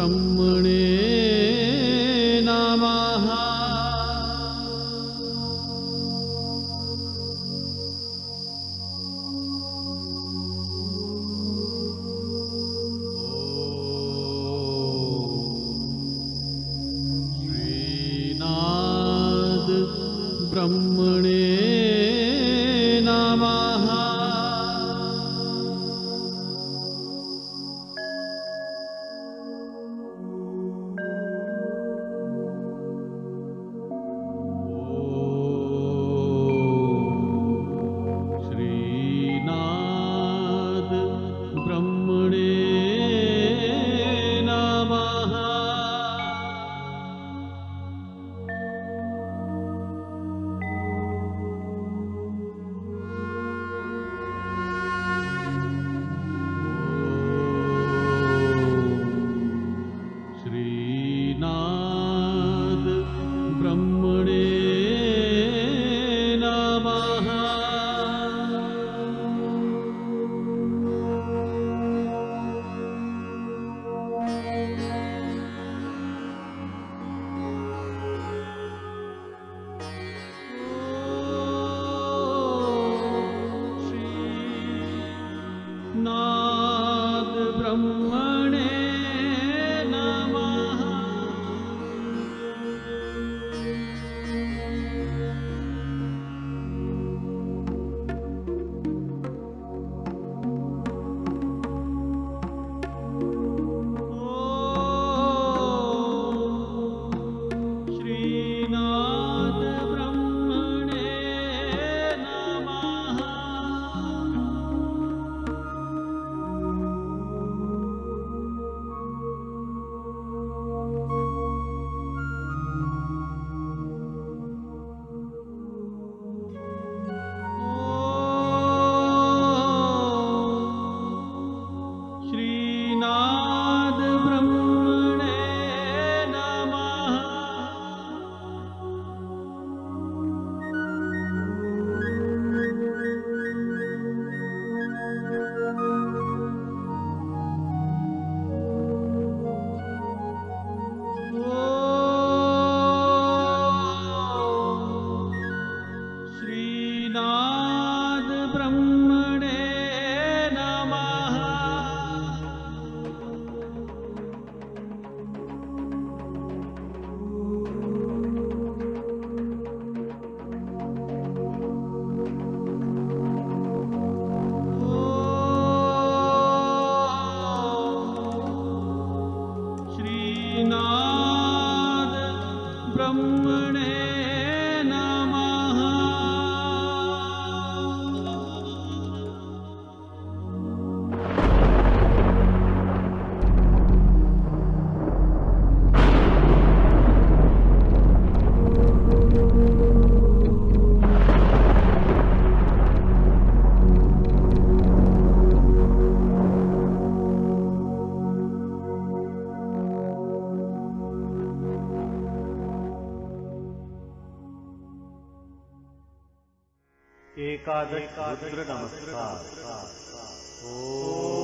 ब्रह्मणे नमः। श्रीनाद ब्रह्मणे एकादश रुद्र नमस्कार। ॐ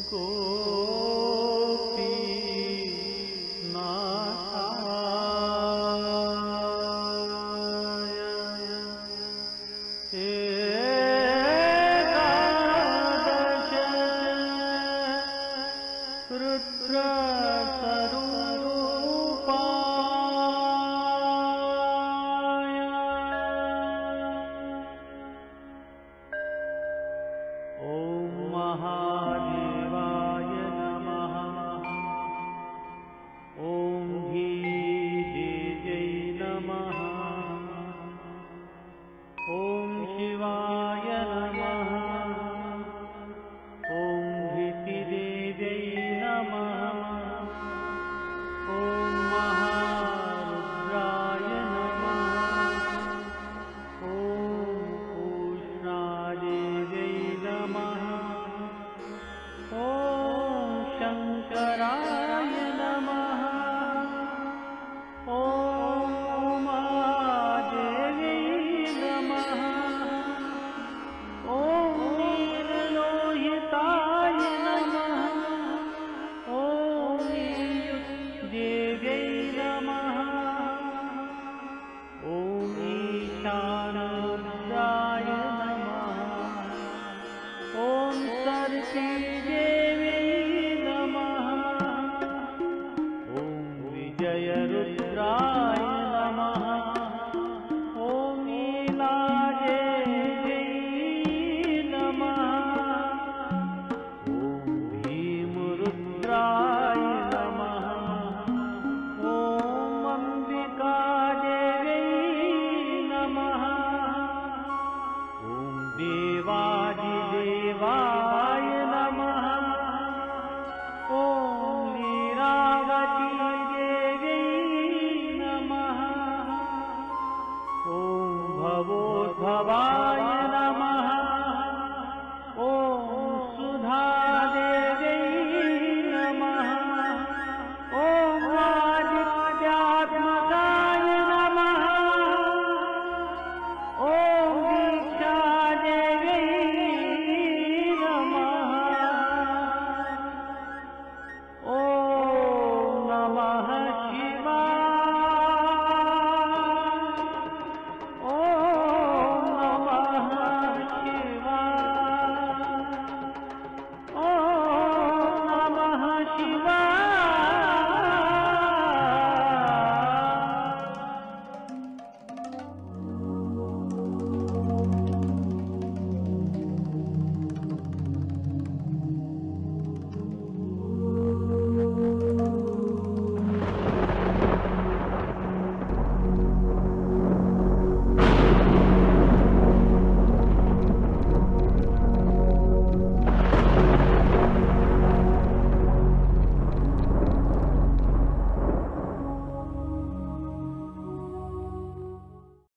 go. नमः